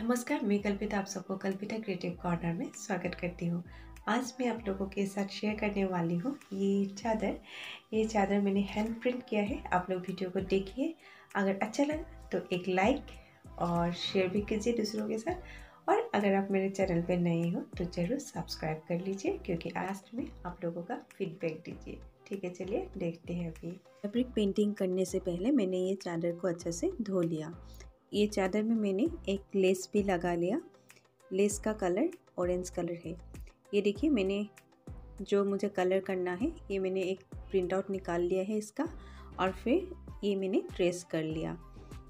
नमस्कार, मैं कल्पिता आप सबको कल्पिता क्रिएटिव कॉर्नर में स्वागत करती हूँ। आज मैं आप लोगों के साथ शेयर करने वाली हूँ ये चादर। ये चादर मैंने हैंड प्रिंट किया है, आप लोग वीडियो को देखिए। अगर अच्छा लगा तो एक लाइक और शेयर भी कीजिए दूसरों के साथ। और अगर आप मेरे चैनल पर नए हो तो ज़रूर सब्सक्राइब कर लीजिए, क्योंकि लास्ट में आप लोगों का फीडबैक दीजिए। ठीक है, चलिए देखते हैं अभी। फैब्रिक पेंटिंग करने से पहले मैंने ये चादर को अच्छे से धो लिया। ये चादर में मैंने एक लेस भी लगा लिया। लेस का कलर ऑरेंज कलर है। ये देखिए मैंने जो मुझे कलर करना है, ये मैंने एक प्रिंट आउट निकाल लिया है इसका और फिर ये मैंने ट्रेस कर लिया।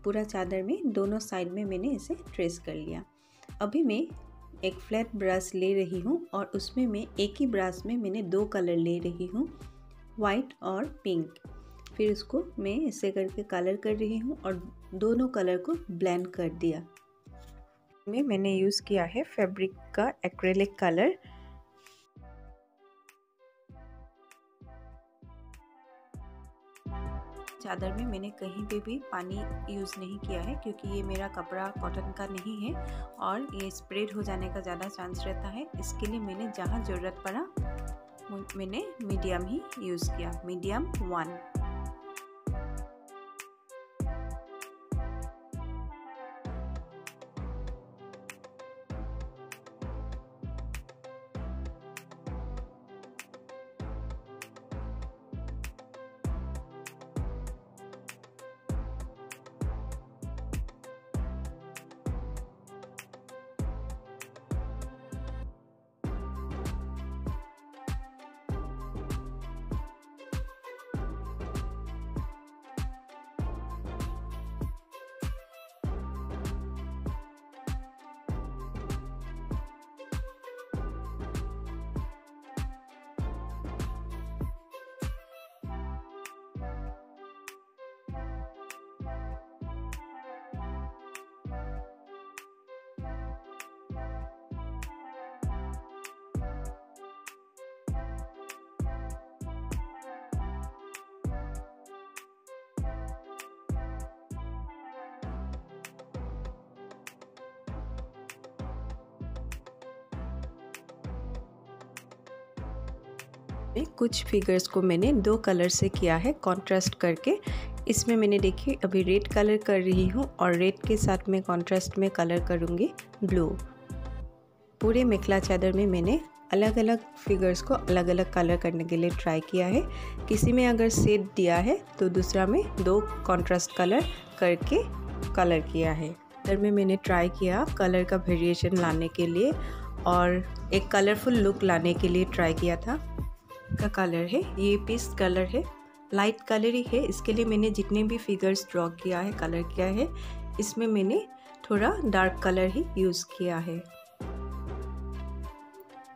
पूरा चादर में दोनों साइड में मैंने इसे ट्रेस कर लिया। अभी मैं एक फ्लैट ब्रश ले रही हूँ और उसमें मैं एक ही ब्रश में मैंने दो कलर ले रही हूँ वाइट और पिंक। फिर इसको मैं ऐसे करके कलर कर रही हूँ और दोनों कलर को ब्लेंड कर दिया। में मैंने यूज़ किया है फैब्रिक का एक्रेलिक कलर। चादर में मैंने कहीं पे भी पानी यूज़ नहीं किया है क्योंकि ये मेरा कपड़ा कॉटन का नहीं है और ये स्प्रेड हो जाने का ज़्यादा चांस रहता है। इसके लिए मैंने जहाँ ज़रूरत पड़ा मैंने मीडियम ही यूज़ किया मीडियम वन। कुछ फिगर्स को मैंने दो कलर से किया है कॉन्ट्रास्ट करके। इसमें मैंने देखिए, अभी रेड कलर कर रही हूँ और रेड के साथ में कॉन्ट्रास्ट में कलर करूँगी ब्लू पूरे मेखला चादर में मैंने अलग अलग फिगर्स को अलग अलग कलर करने के लिए ट्राई किया है। किसी में अगर सेट दिया है तो दूसरा में दो कॉन्ट्रास्ट कलर करके कलर किया है। इधर में मैंने ट्राई किया कलर का वेरिएशन लाने के लिए और एक कलरफुल लुक लाने के लिए ट्राई किया था। का कलर है, ये पीस कलर है लाइट कलर ही है। इसके लिए मैंने जितने भी फिगर्स ड्रॉ किया है कलर किया है, इसमें मैंने थोड़ा डार्क कलर ही यूज़ किया है।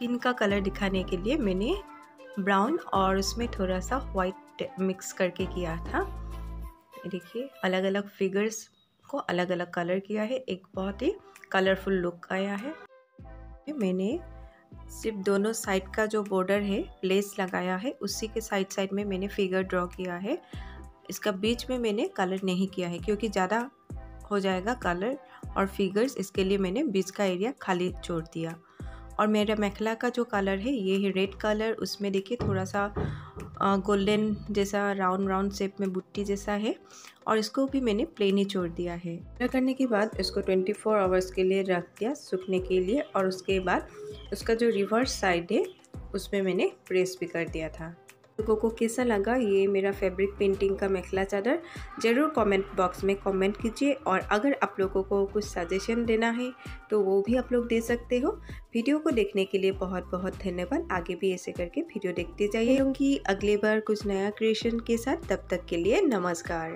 इनका कलर दिखाने के लिए मैंने ब्राउन और उसमें थोड़ा सा वाइट मिक्स करके किया था। देखिए अलग अलग फिगर्स को अलग अलग कलर किया है। एक बहुत ही कलरफुल लुक आया है। मैंने सिर्फ़ दोनों साइड का जो बॉर्डर है लेस लगाया है, उसी के साइड साइड में मैंने फिगर ड्रॉ किया है। इसका बीच में मैंने कलर नहीं किया है, क्योंकि ज़्यादा हो जाएगा कलर और फिगर्स इसके लिए मैंने बीच का एरिया खाली छोड़ दिया। और मेरा मेखला का जो कलर है, ये है रेड कलर। उसमें देखिए थोड़ा सा गोल्डन जैसा, राउंड राउंड शेप में बुट्टी जैसा है और इसको भी मैंने प्लेन ही छोड़ दिया है। करने के बाद इसको 24 फोर आवर्स के लिए रख दिया सूखने के लिए और उसके बाद उसका जो रिवर्स साइड है, उसमें मैंने प्रेस भी कर दिया था। लोगों को कैसा लगा ये मेरा फैब्रिक पेंटिंग का मेखला चादर? ज़रूर कमेंट बॉक्स में कमेंट कीजिए और अगर आप लोगों को कुछ सजेशन देना है तो वो भी आप लोग दे सकते हो। वीडियो को देखने के लिए बहुत बहुत धन्यवाद। आगे भी ऐसे करके वीडियो देखते जाइए। क्योंकि अगले बार कुछ नया क्रिएशन के साथ, तब तक के लिए नमस्कार।